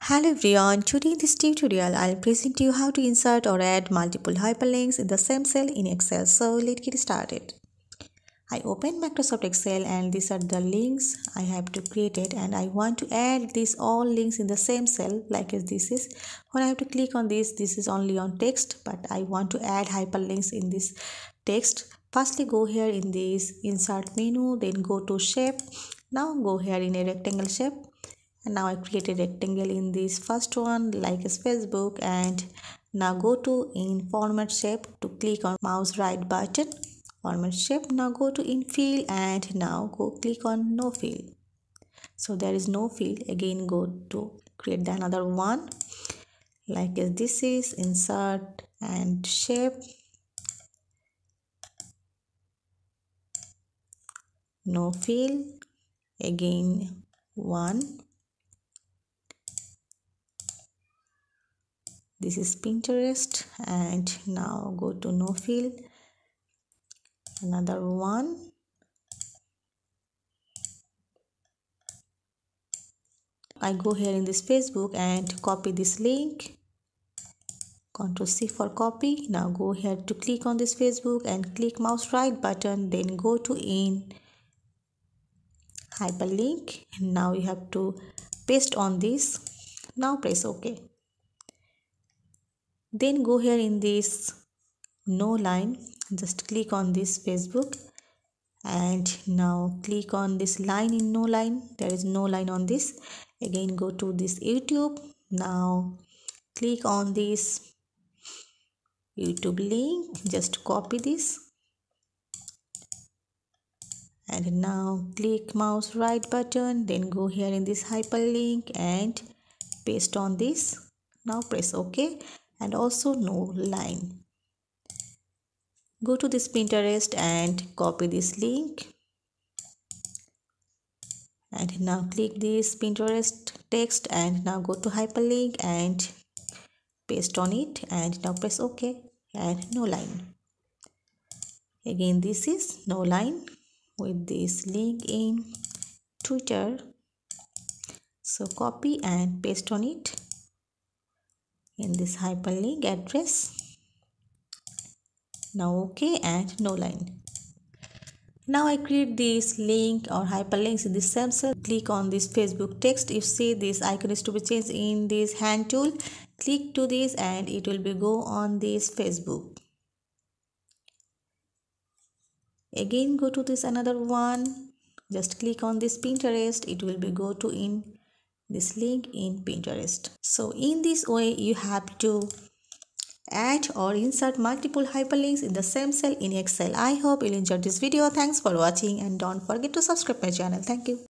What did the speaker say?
Hello everyone, today in this tutorial I'll present you how to insert or add multiple hyperlinks in the same cell in Excel. So let's get started. I open Microsoft Excel and these are the links I have to create it and I want to add these all links in the same cell like as this is. When I have to click on this, this is only on text but I want to add hyperlinks in this text. Firstly go here in this insert menu then go to shape. Now go here in a rectangle shape and now I create a rectangle in this first one like as Facebook and now go to in format shape to click on mouse right button. Format shape now go to infill and now go click on no fill so there is no fill again go to create another one. Like this is insert and shape. No fill again one this is pinterest and now go to no fill another one. I go here in this Facebook and copy this link. Ctrl C for copy. Now go here to click on this Facebook and click mouse right button then go to in hyperlink. Now you have to paste on this. Now press ok then go here in this no line. Just click on this facebook. And now click on this line in no line. There is no line on this. Again go to this youtube. Now click on this youtube link. Just copy this. And now click mouse right button. Then go here in this hyperlink and paste on this. Now press ok and also no line. Go to this pinterest and copy this link. And now click this pinterest text and now go to hyperlink and paste on it. And now press ok and no line. Again this is no line with this link in twitter. So copy and paste on it in this hyperlink address now okay and no line now I create this link or hyperlinks in this same cell. Click on this Facebook text. You see this icon is to be changed in this hand tool. Click to this and it will be go on this Facebook. Again go to this another one. Just click on this Pinterest. It will be go to in this link in Pinterest. So in this way you have to add or insert multiple hyperlinks in the same cell in Excel. I hope you enjoyed this video. Thanks for watching and don't forget to subscribe my channel. Thank you.